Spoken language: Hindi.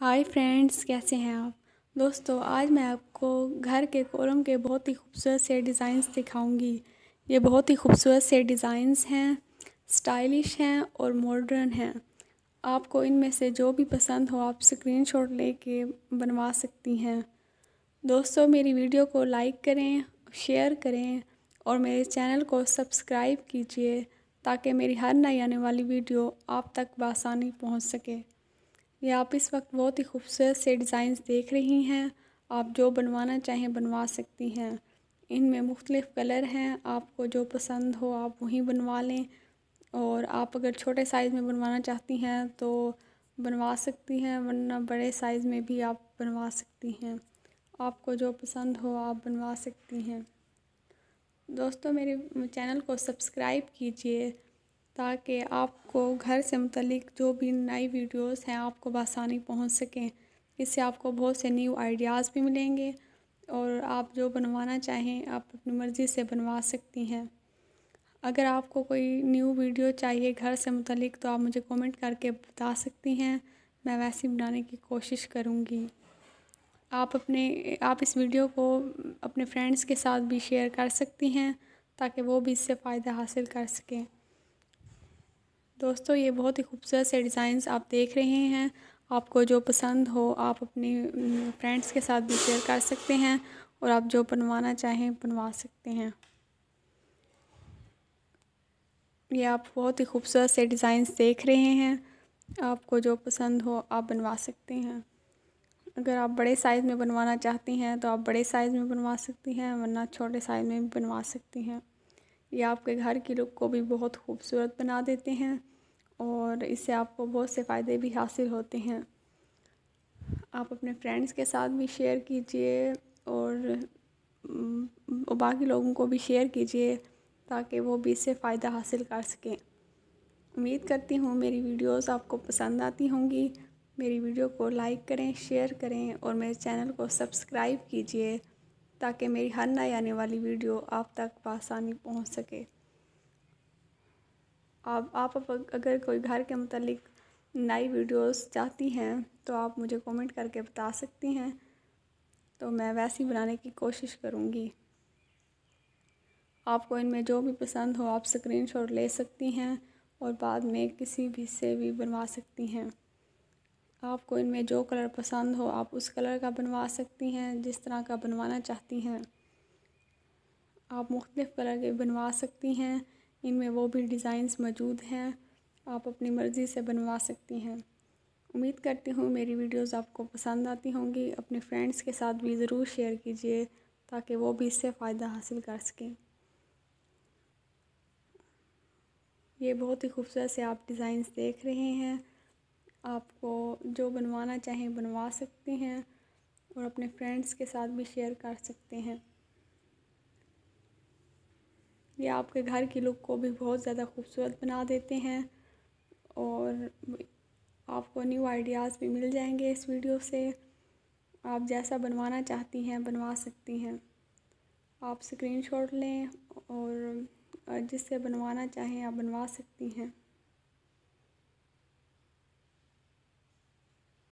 हाय फ्रेंड्स, कैसे हैं आप? दोस्तों, आज मैं आपको घर के कॉलम के बहुत ही खूबसूरत से डिज़ाइंस दिखाऊँगी। ये बहुत ही खूबसूरत से डिज़ाइंस हैं, स्टाइलिश हैं और मॉडर्न हैं। आपको इनमें से जो भी पसंद हो, आप स्क्रीनशॉट लेके बनवा सकती हैं। दोस्तों, मेरी वीडियो को लाइक करें, शेयर करें और मेरे चैनल को सब्सक्राइब कीजिए ताकि मेरी हर नई आने वाली वीडियो आप तक बसानी पहुँच सके। ये आप इस वक्त बहुत ही खूबसूरत से डिज़ाइंस देख रही हैं। आप जो बनवाना चाहें बनवा सकती हैं। इनमें मुख्तलिफ़ कलर हैं। आपको जो पसंद हो आप वहीं बनवा लें। और आप अगर छोटे साइज़ में बनवाना चाहती हैं तो बनवा सकती हैं, वरना बड़े साइज़ में भी आप बनवा सकती हैं। आपको जो पसंद हो आप बनवा सकती हैं। दोस्तों, मेरे चैनल को सब्सक्राइब कीजिए। ताकि आपको घर से मतलब जो भी नई वीडियोस हैं आपको बसानी पहुँच सकें। इससे आपको बहुत से न्यू आइडियाज़ भी मिलेंगे और आप जो बनवाना चाहें, आप अपनी मर्ज़ी से बनवा सकती हैं। अगर आपको कोई न्यू वीडियो चाहिए घर से मतलब तो आप मुझे कमेंट करके बता सकती हैं। मैं वैसी बनाने की कोशिश करूँगी। आप अपने, आप इस वीडियो को अपने फ्रेंड्स के साथ भी शेयर कर सकती हैं, ताकि वो भी इससे फ़ायदा हासिल कर सकें। दोस्तों, ये बहुत ही खूबसूरत से डिज़ाइंस आप देख रहे हैं। आपको जो पसंद हो, आप अपनी फ्रेंड्स के साथ भी शेयर कर सकते हैं और आप जो बनवाना चाहें, बनवा सकते हैं। ये आप बहुत ही खूबसूरत से डिज़ाइंस देख रहे हैं। आपको जो पसंद हो, आप बनवा सकते हैं। अगर आप बड़े साइज़ में बनवाना चाहती हैं तो आप बड़े साइज़ में बनवा सकती हैं, वरना छोटे साइज़ में भी बनवा सकती हैं। ये आपके घर की लुक को भी बहुत खूबसूरत बना देते हैं और इससे आपको बहुत से फ़ायदे भी हासिल होते हैं। आप अपने फ्रेंड्स के साथ भी शेयर कीजिए और बाकी लोगों को भी शेयर कीजिए ताकि वो भी इससे फ़ायदा हासिल कर सकें। उम्मीद करती हूँ मेरी वीडियोस आपको पसंद आती होंगी। मेरी वीडियो को लाइक करें शेयर करें और मेरे चैनल को सब्सक्राइब कीजिए। ताकि मेरी हर नई आने वाली वीडियो आप तक आसानी पहुँच सके। आप आप अगर कोई घर के मतलब नई वीडियोस चाहती हैं तो आप मुझे कमेंट करके बता सकती हैं। तो मैं वैसी बनाने की कोशिश करूँगी। आपको इनमें जो भी पसंद हो, आप स्क्रीनशॉट ले सकती हैं और बाद में किसी भी से भी बनवा सकती हैं। आपको इनमें जो कलर पसंद हो, आप उस कलर का बनवा सकती हैं, जिस तरह का बनवाना चाहती हैं। आप मुख्तलिफ़ कलर के बनवा सकती हैं, इनमें वो भी डिज़ाइंस मौजूद हैं, आप अपनी मर्ज़ी से बनवा सकती हैं। उम्मीद करती हूँ मेरी वीडियोस आपको पसंद आती होंगी। अपने फ्रेंड्स के साथ भी ज़रूर शेयर कीजिए, ताकि वो भी इससे फ़ायदा हासिल कर सकें। ये बहुत ही खूबसूरत से आप डिज़ाइंस देख रहे हैं। आपको जो बनवाना चाहें बनवा सकते हैं और अपने फ्रेंड्स के साथ भी शेयर कर सकते हैं। ये आपके घर की लुक को भी बहुत ज़्यादा खूबसूरत बना देते हैं और आपको न्यू आइडियाज़ भी मिल जाएँगे इस वीडियो से। आप जैसा बनवाना चाहती हैं, बनवा सकती हैं। आप स्क्रीनशॉट लें और जिससे बनवाना चाहें आप बनवा सकती हैं।